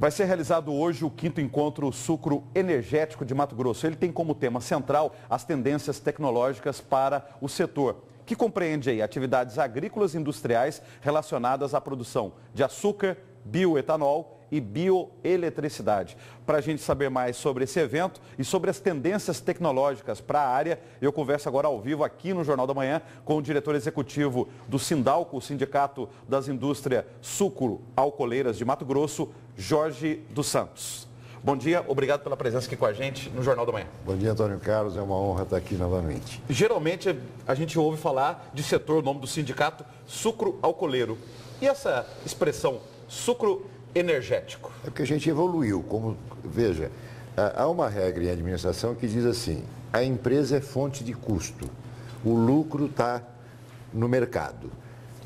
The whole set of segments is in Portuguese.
Vai ser realizado hoje o quinto encontro Sucro Energético de Mato Grosso. Ele tem como tema central as tendências tecnológicas para o setor, que compreende aí atividades agrícolas e industriais relacionadas à produção de açúcar, bioetanol e bioeletricidade. Para a gente saber mais sobre esse evento e sobre as tendências tecnológicas para a área, eu converso agora ao vivo aqui no Jornal da Manhã com o diretor executivo do Sindalco, o Sindicato das Indústrias Sucro Alcooleiras de Mato Grosso, Jorge dos Santos. Bom dia, obrigado pela presença aqui com a gente no Jornal da Manhã. Bom dia, Antônio Carlos, é uma honra estar aqui novamente. Geralmente a gente ouve falar de setor, o nome do sindicato, sucro alcooleiro. E essa expressão, sucro energético? É porque a gente evoluiu. Como, veja, há uma regra em administração que diz assim: a empresa é fonte de custo, o lucro está no mercado.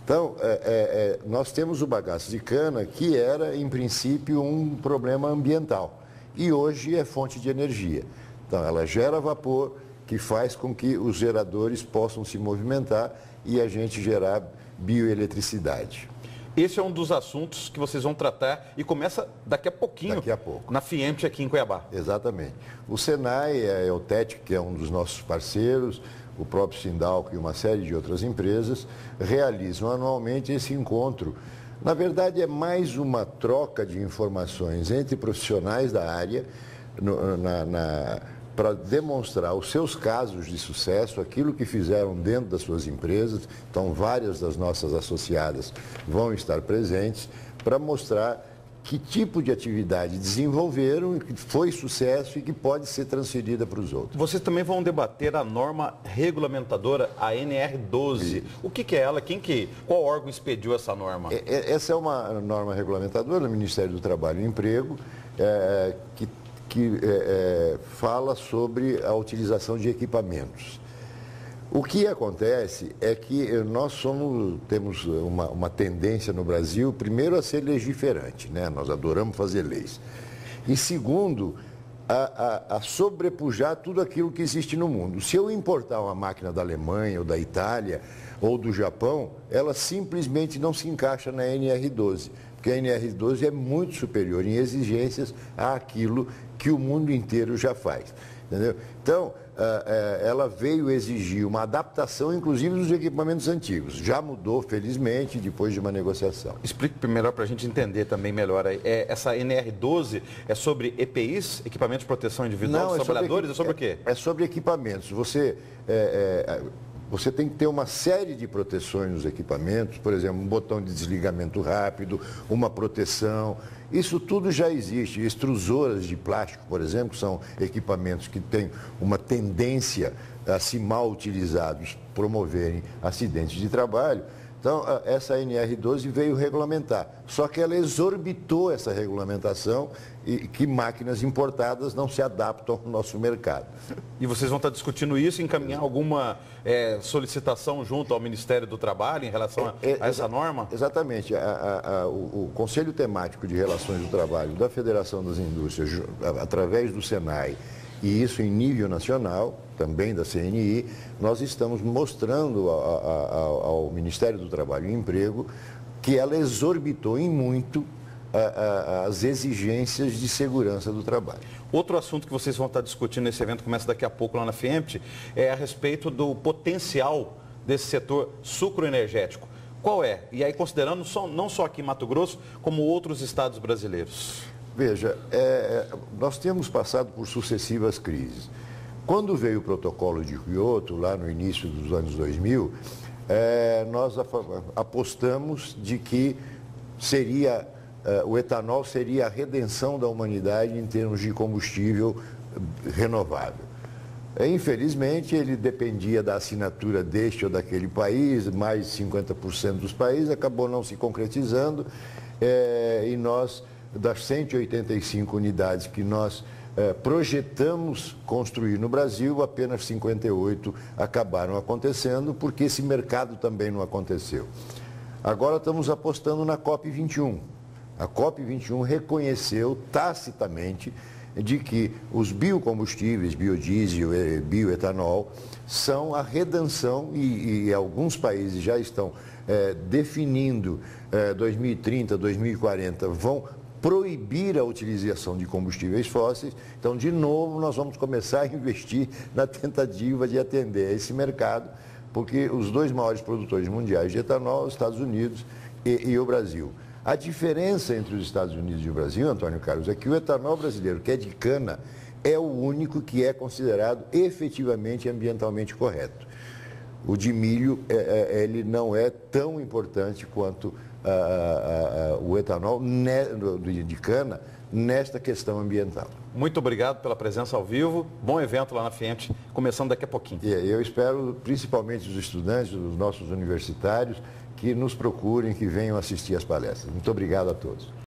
Então, é, é, é, nós temos o bagaço de cana, que era, em princípio, um problema ambiental. E hoje é fonte de energia. Então, ela gera vapor, que faz com que os geradores possam se movimentar e a gente gerar bioeletricidade. Esse é um dos assuntos que vocês vão tratar e começa daqui a pouquinho. Daqui a pouco. Na FIEMP aqui em Cuiabá. Exatamente. O Senai, a Eutec, que é um dos nossos parceiros, o próprio Sindalco e uma série de outras empresas, realizam anualmente esse encontro. Na verdade, é mais uma troca de informações entre profissionais da área, no, na, na para demonstrar os seus casos de sucesso, aquilo que fizeram dentro das suas empresas. Então, várias das nossas associadas vão estar presentes para mostrar que tipo de atividade desenvolveram, que foi sucesso e que pode ser transferida para os outros. Vocês também vão debater a norma regulamentadora, a NR12. O que, que, é ela? Quem que, qual órgão expediu essa norma? É, é, essa é uma norma regulamentadora do Ministério do Trabalho e Emprego, é, que que é, é, fala sobre a utilização de equipamentos. O que acontece é que nós somos, temos uma, uma tendência no Brasil, primeiro, a ser legiferante, né? nós adoramos fazer leis. E segundo, a, a, a, sobrepujar tudo aquilo que existe no mundo. Se eu importar uma máquina da Alemanha ou da Itália ou do Japão, ela simplesmente não se encaixa na NR12, porque a NR12 é muito superior em exigências àquilo que o mundo inteiro já faz. Entendeu? Então, eh, eh, ela veio exigir uma adaptação, inclusive, dos equipamentos antigos. Já mudou, felizmente, depois de uma negociação. Explique melhor para a gente entender também melhor. É, essa NR12 é sobre EPIs, equipamentos de proteção individual Não, dos é trabalhadores? Sobre, é sobre o quê? É sobre equipamentos. Você, é, é, você tem que ter uma série de proteções nos equipamentos, por exemplo, um botão de desligamento rápido, uma proteção. Isso tudo já existe. Extrusoras de plástico, por exemplo, são equipamentos que têm uma tendência a, se mal utilizados, promoverem acidentes de trabalho. Então, essa NR12 veio regulamentar. Só que ela exorbitou essa regulamentação e que máquinas importadas não se adaptam ao nosso mercado. E vocês vão estar discutindo isso, encaminhar alguma é, solicitação junto ao Ministério do Trabalho em relação a, é, a essa norma? Exatamente. A, a, a, o, o, Conselho Temático de Relações do Trabalho da Federação das Indústrias, através do Senai, e isso em nível nacional, também da CNI, nós estamos mostrando ao, ao Ministério do Trabalho e Emprego que ela exorbitou em muito as exigências de segurança do trabalho. Outro assunto que vocês vão estar discutindo nesse evento, começa daqui a pouco lá na FIEMP, é a respeito do potencial desse setor sucroenergético. Qual é? E aí considerando só, não só aqui em Mato Grosso, como outros estados brasileiros. Veja, é, é nós temos passado por sucessivas crises. Quando veio o protocolo de Kyoto, lá no início dos anos 2000, é, nós apostamos de que seria uh, o etanol seria a redenção da humanidade em termos de combustível renovável. Eh, infelizmente, ele dependia da assinatura deste ou daquele país, mais de 50% dos países, acabou não se concretizando é, e nós, das 185 unidades que nós é, projetamos construir no Brasil, apenas 58 acabaram acontecendo, porque esse mercado também não aconteceu. Agora estamos apostando na COP21, a COP21 reconheceu tacitamente de que os biocombustíveis, biodiesel e bioetanol, são a redenção e, e alguns países já estão é, definindo é, 2030, 2040, vão proibir a utilização de combustíveis fósseis. Então, de novo, nós vamos começar a investir na tentativa de atender esse mercado, porque os dois maiores produtores mundiais de etanol, os Estados Unidos e, e o Brasil. A diferença entre os Estados Unidos e o Brasil, Antônio Carlos, é que o etanol brasileiro, que é de cana, é o único que é considerado efetivamente ambientalmente correto. O de milho, é, é, ele não é tão importante quanto o etanol de cana nesta questão ambiental. Muito obrigado pela presença ao vivo. Bom evento lá na Fiente, começando daqui a pouquinho. E eu espero, principalmente os estudantes, os nossos universitários, que nos procurem, que venham assistir às palestras. Muito obrigado a todos.